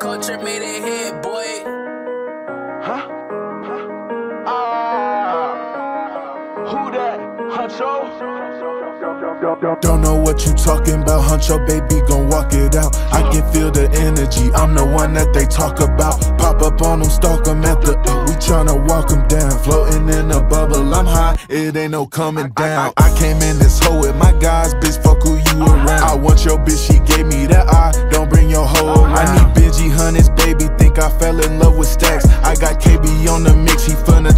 Culture made it hit, boy. Huh? Ah, who that? Huncho? Don't know what you talking about, Huncho baby, gon' walk it out. I can feel the energy, I'm the one that they talk about. Pop up on them, stalk them at the, uh, we tryna walk them down. Floating in a bubble, I'm high, it ain't no coming down. I came in this hoe with my guys, bitch, fuck who you around. I want your bitch, she gave me that eye, don't bring your hoe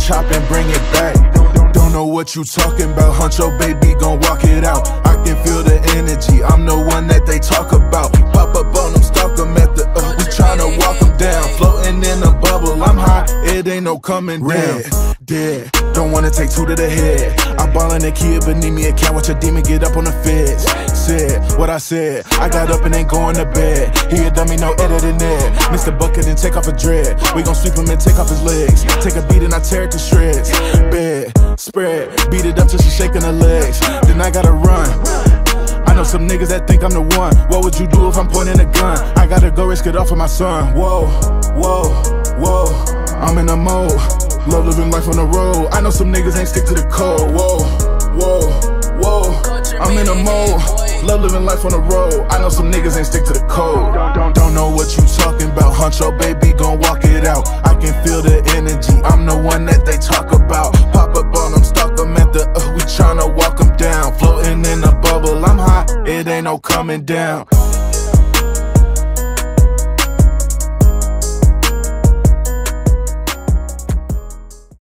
chop and bring it back. Don't know what you talking about, Huncho baby, gon' walk it out. I can feel the energy, I'm the one that they talk about. Pop up on them, stalk them at the, uh, we tryna walk them down. Floating in a bubble, I'm high, it ain't no coming down. Dead, don't wanna take two to the head. I ball in a kid, but need me a cat, watch a demon get up on the feds. Said what I said, I got up and ain't going to bed. He a dummy, no editing there. Mr. Bucket and take off a dread. We gon' sweep him and take off his legs. Take a beat and I tear it to shreds. Bed, spread, beat it up till she shaking her legs. Then I gotta run. I know some niggas that think I'm the one. What would you do if I'm pointing a gun? I gotta go risk it all for my son. Whoa, whoa, whoa. I'm in a mode. Love living life on the road. I know some niggas ain't stick to the code. Whoa, whoa, whoa. I'm in a mode. Love living life on the road. I know some niggas ain't stick to the code. Don't, don't, don't know what you talking about. Huncho baby, gon' walk it out. I can feel the energy. I'm the one that they talk about. Pop up on them, stalk them at the, uh, we tryna walk them down. Floating in a bubble, I'm high, it ain't no coming down.